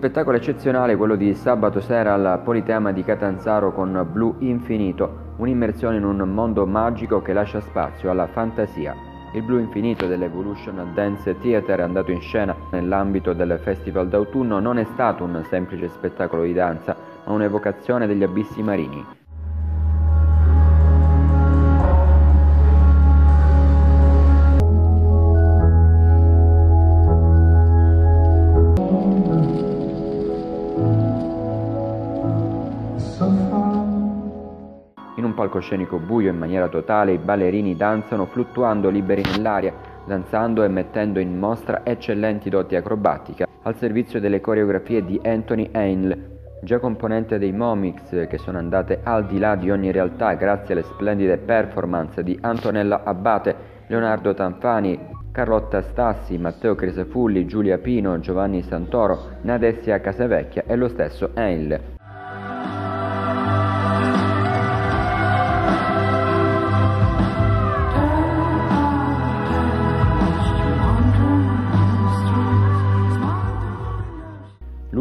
spettacolo eccezionale quello di sabato sera al Politeama di Catanzaro con Blu Infinito, un'immersione in un mondo magico che lascia spazio alla fantasia. Il Blu Infinito dell'Evolution Dance Theater andato in scena nell'ambito del Festival d'autunno non è stato un semplice spettacolo di danza, ma un'evocazione degli abissi marini. In un palcoscenico buio in maniera totale i ballerini danzano fluttuando liberi nell'aria, danzando e mettendo in mostra eccellenti doti acrobatiche al servizio delle coreografie di Anthony Ainle, già componente dei Momix che sono andate al di là di ogni realtà grazie alle splendide performance di Antonella Abbate, Leonardo Tanfani, Carlotta Stassi, Matteo Crisafulli, Giulia Pino, Giovanni Santoro, Nadessia Casavecchia e lo stesso Ainle.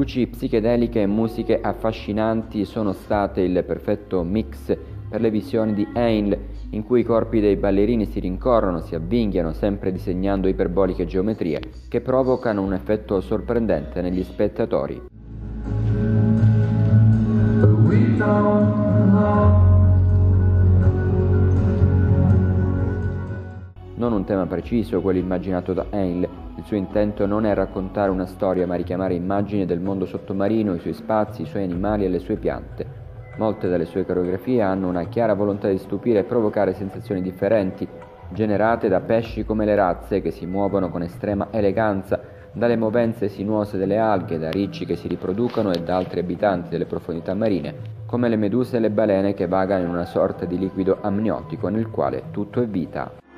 Luci psichedeliche e musiche affascinanti sono state il perfetto mix per le visioni di Heinle, in cui i corpi dei ballerini si rincorrono, si avvinghiano, sempre disegnando iperboliche geometrie, che provocano un effetto sorprendente negli spettatori. Non un tema preciso, quello immaginato da Heinle, il suo intento non è raccontare una storia ma richiamare immagini del mondo sottomarino, i suoi spazi, i suoi animali e le sue piante. Molte delle sue coreografie hanno una chiara volontà di stupire e provocare sensazioni differenti, generate da pesci come le razze che si muovono con estrema eleganza, dalle movenze sinuose delle alghe, da ricci che si riproducono e da altri abitanti delle profondità marine, come le meduse e le balene che vagano in una sorta di liquido amniotico nel quale tutto è vita.